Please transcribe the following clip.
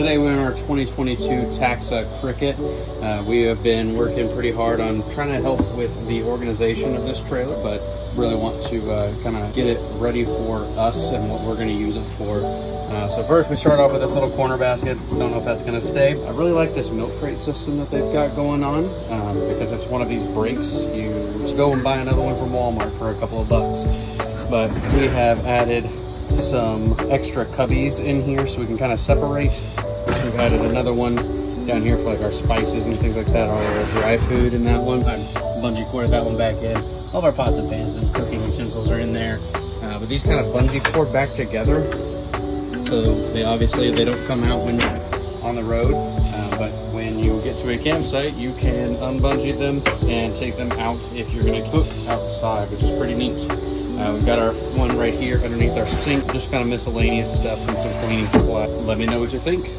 Today we're in our 2022 Taxa Cricket. Uh, we have been working pretty hard on trying to help with the organization of this trailer, but really want to uh, kind of get it ready for us and what we're going to use it for. Uh, so first we start off with this little corner basket. Don't know if that's going to stay. I really like this milk crate system that they've got going on um, because it's one of these breaks. You go and buy another one from Walmart for a couple of bucks. But we have added some extra cubbies in here so we can kind of separate. So we've added another one down here for like our spices and things like that, our dry food in that one. I bungee corded that one back in. All of our pots and pans and cooking utensils are in there. Uh, but these kind of bungee cord back together. So they obviously, they don't come out when you're on the road. Uh, but when you get to a campsite, you can unbungee them and take them out if you're gonna cook outside, which is pretty neat. Uh, we've got our one right here underneath our sink, just kind of miscellaneous stuff and some cleaning supply. Let me know what you think.